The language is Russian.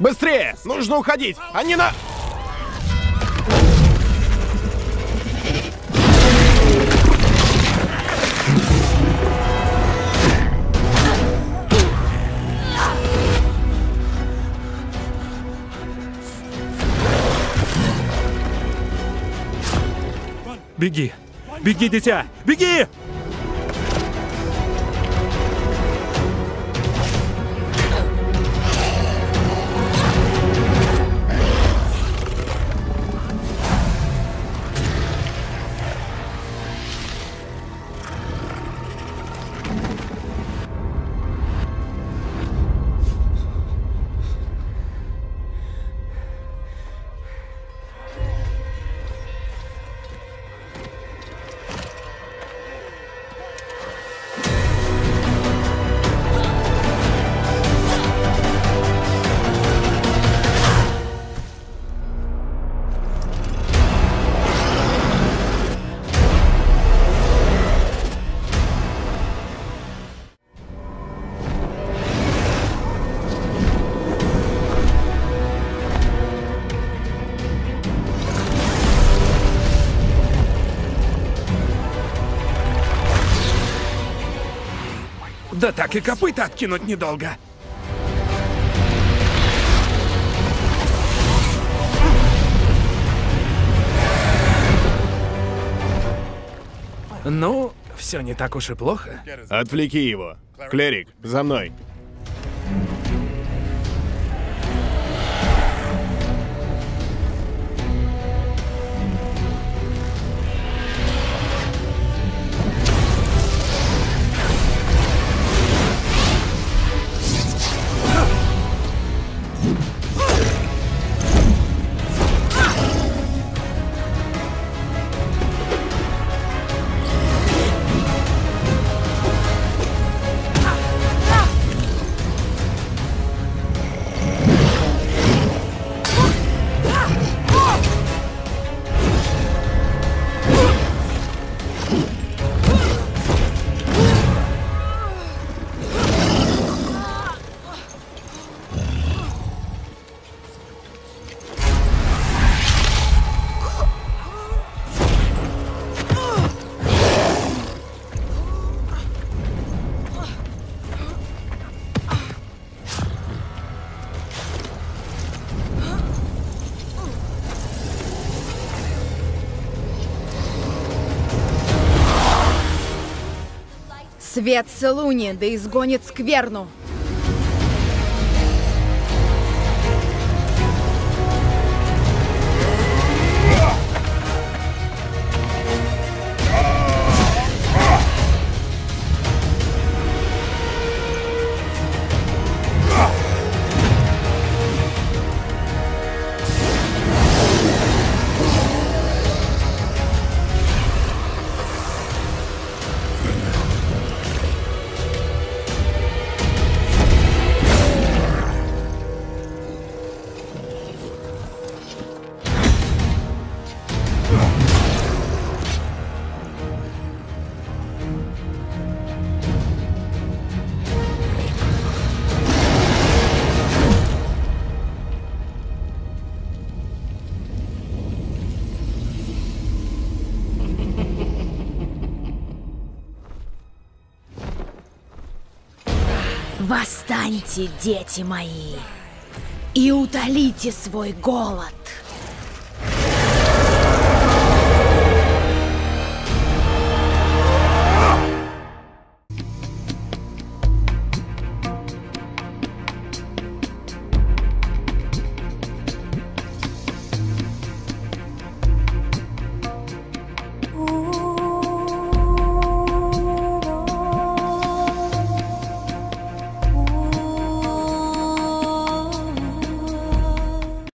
Быстрее! Нужно уходить! Они на... Беги! Беги, дитя! Беги! Да так и копыта откинуть недолго. Ну, все не так уж и плохо. Отвлеки его. Клерик, за мной. Свет Селуни, да изгонит скверну. Восстаньте, дети мои, и утолите свой голод.